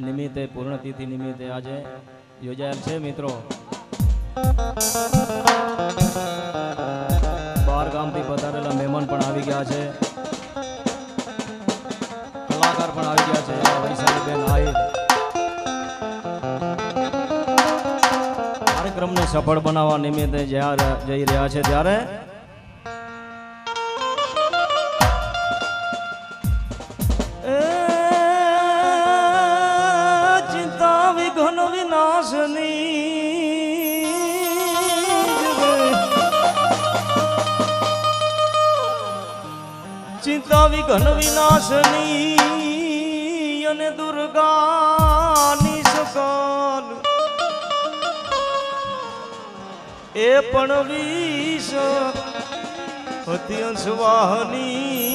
નિમિત્તે, પૂર્ણતિથિ નિમિત્તે આજે યોજાયેલ છે મિત્રો. બાર ગામથી પધારેલા મહેમાન પણ આવી ગયા છે. કલાકાર પણ આવી ગયા છે. વૈશાલીબેન આહિર. કાર્યક્રમને સફળ બનાવવા નિમિત્તે જ્યારે જઈ રહ્યા છે ત્યારે ચિંતા વિઘન વિનાશની અને દુર્ગાની સકાલ. એ પણ વિષ અત્યંશ વાહની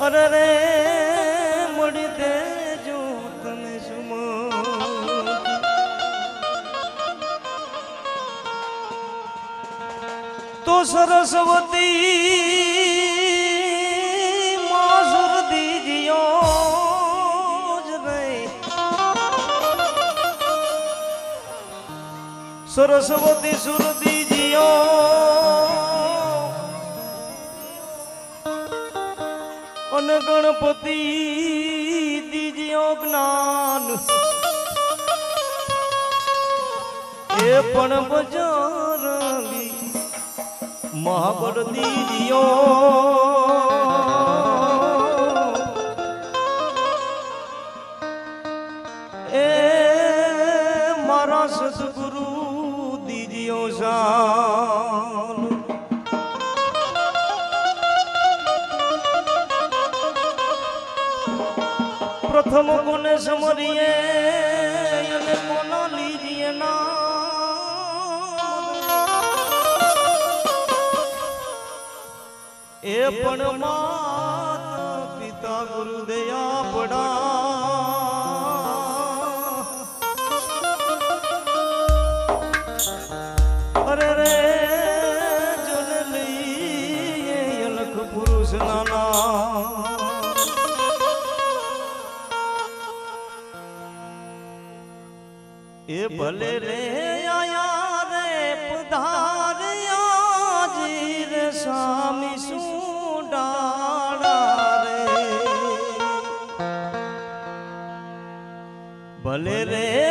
અરે રે સરસ્વતી માસુર દીજીઓ જ નહીં સરસ્વતી સુર દીજીઓ અને ગણપતિ દીજીઓ જ્ઞાન. એ પણ બજારંગી મહાબળ દીજીઓ એ મારા સદગુરુ દીજીઓ સાલ પ્રથમ કોને સમરીએ? એ પણ માતા પિતા ગુરુદયા પડા અરે રે, જન લઈએ અલખ પુરુષ નાના એ ભલે રે આયા રે, પધાર્યા જી રે સ્વામી. ભલે રે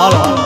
好了。